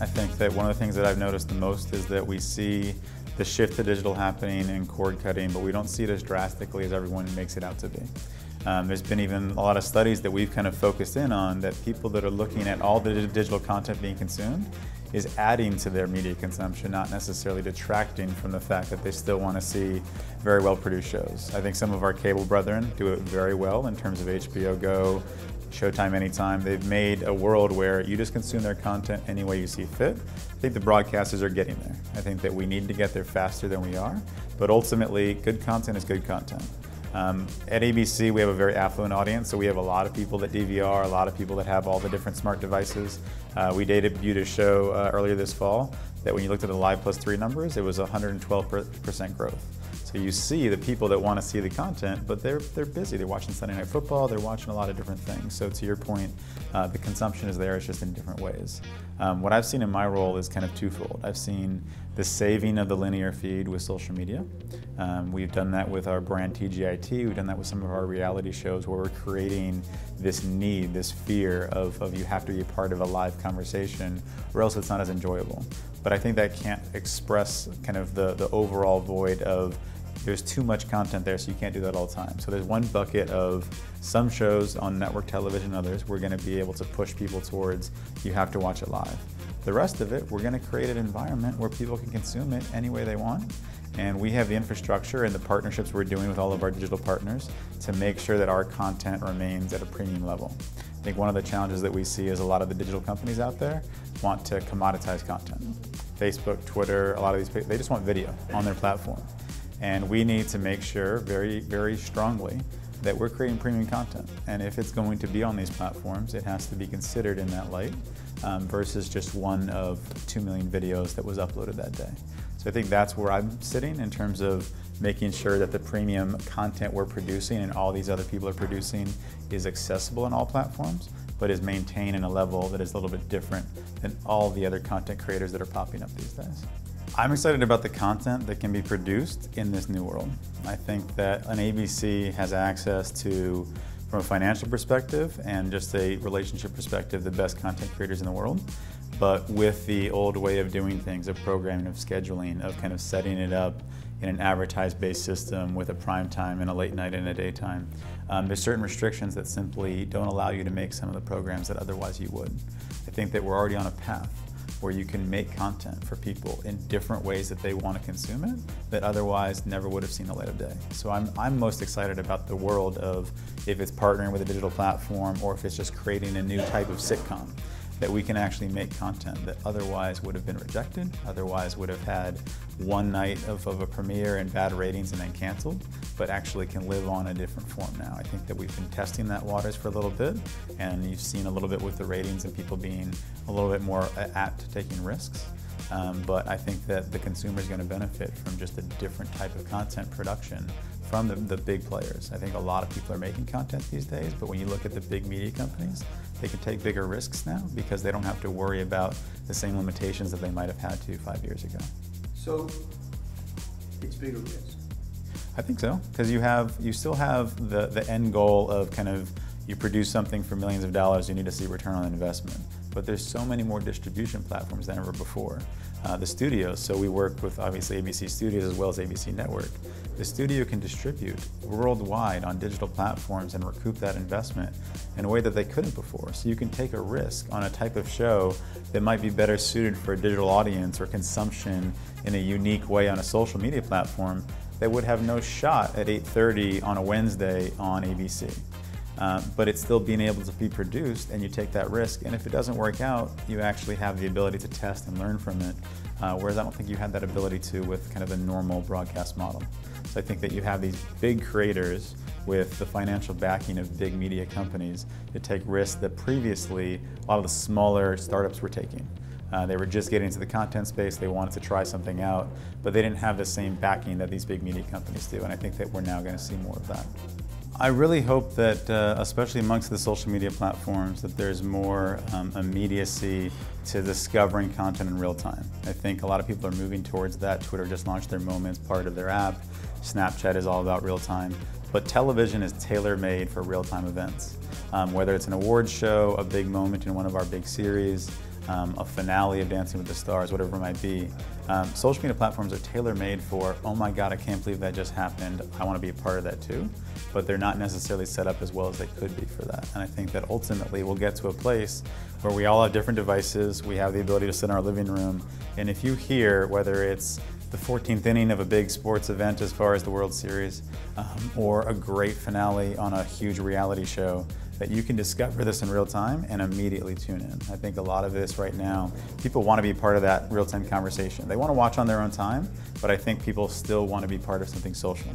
I think that one of the things that I've noticed the most is that we see the shift to digital happening and cord cutting, but we don't see it as drastically as everyone makes it out to be. Um, there's been even a lot of studies that we've kind of focused in on that people that are looking at all the digital content being consumed is adding to their media consumption, not necessarily detracting from the fact that they still want to see very well produced shows. I think some of our cable brethren do it very well in terms of HBO Go, Showtime Anytime. They've made a world where you just consume their content any way you see fit. I think the broadcasters are getting there. I think that we need to get there faster than we are, but ultimately, good content is good content. Um, at ABC, we have a very affluent audience, so we have a lot of people that DVR, a lot of people that have all the different smart devices. Uh, we debuted a show uh, earlier this fall that when you looked at the Live Plus 3 numbers, it was 112% growth. So you see the people that want to see the content, but they're, they're busy. They're watching Sunday Night Football, they're watching a lot of different things. So to your point, uh, the consumption is there, it's just in different ways. Um, what I've seen in my role is kind of twofold. I've seen the saving of the linear feed with social media. Um, we've done that with our brand TGIT, we've done that with some of our reality shows where we're creating this need, this fear of, of you have to be a part of a live conversation or else it's not as enjoyable. But I think that can't express kind of the, the overall void of there's too much content there, so you can't do that all the time. So there's one bucket of some shows on network television, others, we're gonna be able to push people towards you have to watch it live. The rest of it, we're gonna create an environment where people can consume it any way they want. And we have the infrastructure and the partnerships we're doing with all of our digital partners to make sure that our content remains at a premium level. I think one of the challenges that we see is a lot of the digital companies out there want to commoditize content. Facebook, Twitter, a lot of these, they just want video on their platform. And we need to make sure very, very strongly that we're creating premium content. And if it's going to be on these platforms, it has to be considered in that light um, versus just one of two million videos that was uploaded that day. So I think that's where I'm sitting in terms of making sure that the premium content we're producing and all these other people are producing is accessible on all platforms, but is maintained in a level that is a little bit different than all the other content creators that are popping up these days. I'm excited about the content that can be produced in this new world. I think that an ABC has access to, from a financial perspective and just a relationship perspective, the best content creators in the world. But with the old way of doing things, of programming, of scheduling, of kind of setting it up in an advertised-based system with a prime time and a late night and a daytime, um, there's certain restrictions that simply don't allow you to make some of the programs that otherwise you would. I think that we're already on a path where you can make content for people in different ways that they want to consume it that otherwise never would have seen the light of day. So I'm, I'm most excited about the world of if it's partnering with a digital platform or if it's just creating a new type of sitcom that we can actually make content that otherwise would have been rejected, otherwise would have had one night of, of a premiere and bad ratings and then canceled, but actually can live on a different form now. I think that we've been testing that waters for a little bit, and you've seen a little bit with the ratings and people being a little bit more apt to taking risks. Um, but I think that the consumer is going to benefit from just a different type of content production from the, the big players. I think a lot of people are making content these days, but when you look at the big media companies, they can take bigger risks now because they don't have to worry about the same limitations that they might have had to five years ago. So it's bigger risk. I think so because you have you still have the the end goal of kind of you produce something for millions of dollars, you need to see return on investment. But there's so many more distribution platforms than ever before. Uh, the studios, so we work with obviously ABC Studios as well as ABC Network. The studio can distribute worldwide on digital platforms and recoup that investment in a way that they couldn't before. So you can take a risk on a type of show that might be better suited for a digital audience or consumption in a unique way on a social media platform that would have no shot at 8.30 on a Wednesday on ABC. Uh, but it's still being able to be produced and you take that risk and if it doesn't work out you actually have the ability to test and learn from it uh, whereas I don't think you had that ability to with kind of a normal broadcast model. So I think that you have these big creators with the financial backing of big media companies to take risks that previously a lot of the smaller startups were taking. Uh, they were just getting into the content space, they wanted to try something out, but they didn't have the same backing that these big media companies do, and I think that we're now going to see more of that. I really hope that, uh, especially amongst the social media platforms, that there's more um, immediacy to discovering content in real time. I think a lot of people are moving towards that. Twitter just launched their Moments part of their app. Snapchat is all about real time. But television is tailor-made for real-time events. Um, whether it's an awards show, a big moment in one of our big series, um, a finale of Dancing with the Stars, whatever it might be. Um, social media platforms are tailor-made for, oh my God, I can't believe that just happened. I want to be a part of that too. But they're not necessarily set up as well as they could be for that. And I think that ultimately we'll get to a place where we all have different devices, we have the ability to sit in our living room, and if you hear, whether it's the 14th inning of a big sports event as far as the World Series, um, or a great finale on a huge reality show, that you can discover this in real time and immediately tune in. I think a lot of this right now, people want to be part of that real time conversation. They want to watch on their own time, but I think people still want to be part of something social.